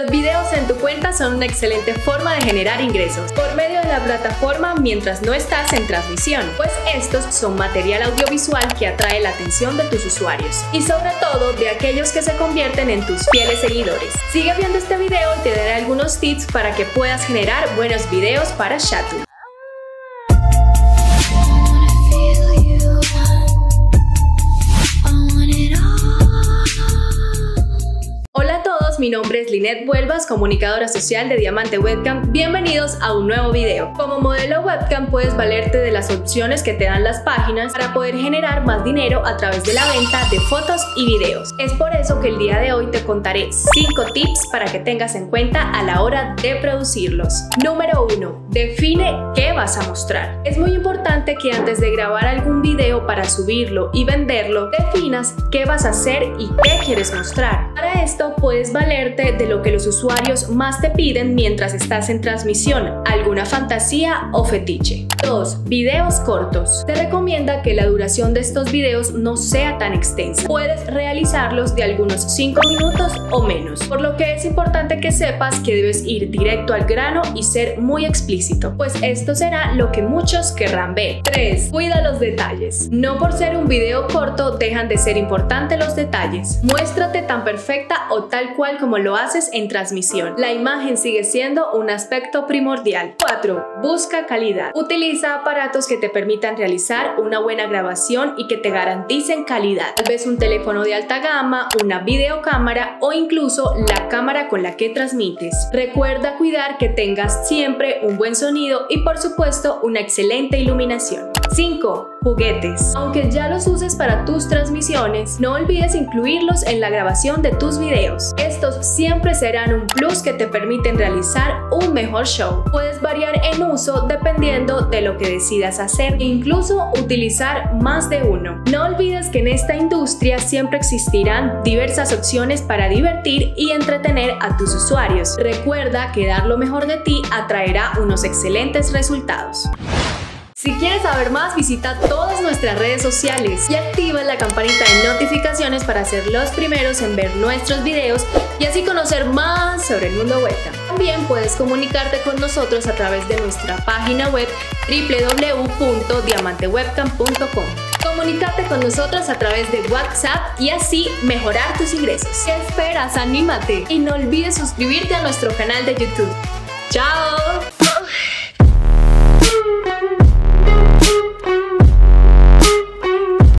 Los videos en tu cuenta son una excelente forma de generar ingresos por medio de la plataforma mientras no estás en transmisión, pues estos son material audiovisual que atrae la atención de tus usuarios y sobre todo de aquellos que se convierten en tus fieles seguidores. Sigue viendo este video y te daré algunos tips para que puedas generar buenos videos para Shatu. Mi nombre es Linet Vuelvas, comunicadora social de Diamante Webcam. Bienvenidos a un nuevo video. Como modelo webcam puedes valerte de las opciones que te dan las páginas para poder generar más dinero a través de la venta de fotos y videos. Es por eso que el día de hoy te contaré 5 tips para que tengas en cuenta a la hora de producirlos. Número 1. Define qué vas a mostrar. Es muy importante que antes de grabar algún video para subirlo y venderlo, definas qué vas a hacer y qué quieres mostrar. Para esto puedes valer de lo que los usuarios más te piden mientras estás en transmisión, alguna fantasía o fetiche. 2. Videos cortos. Te recomienda que la duración de estos videos no sea tan extensa. Puedes realizarlos de algunos 5 minutos o menos, por lo que es importante que sepas que debes ir directo al grano y ser muy explícito, pues esto será lo que muchos querrán ver. 3. Cuida los detalles. No por ser un video corto dejan de ser importantes los detalles. Muéstrate tan perfecta o tal cual como lo haces en transmisión. La imagen sigue siendo un aspecto primordial. 4. Busca calidad. Utiliza aparatos que te permitan realizar una buena grabación y que te garanticen calidad. Tal vez un teléfono de alta gama, una videocámara o incluso la cámara con la que transmites. Recuerda cuidar que tengas siempre un buen sonido y por supuesto una excelente iluminación. 5. Juguetes. Aunque ya los uses para tus transmisiones, no olvides incluirlos en la grabación de tus videos. Estos siempre serán un plus que te permiten realizar un mejor show. Puedes variar en uso dependiendo de lo que decidas hacer e incluso utilizar más de uno. No olvides que en esta industria siempre existirán diversas opciones para divertir y entretener a tus usuarios. Recuerda que dar lo mejor de ti atraerá unos excelentes resultados. Si quieres saber más, visita todas nuestras redes sociales y activa la campanita de notificaciones para ser los primeros en ver nuestros videos y así conocer más sobre el mundo webcam. También puedes comunicarte con nosotros a través de nuestra página web www.diamantewebcam.com. Comunícate con nosotros a través de WhatsApp y así mejorar tus ingresos. ¿Qué esperas? Anímate y no olvides suscribirte a nuestro canal de YouTube. ¡Chao!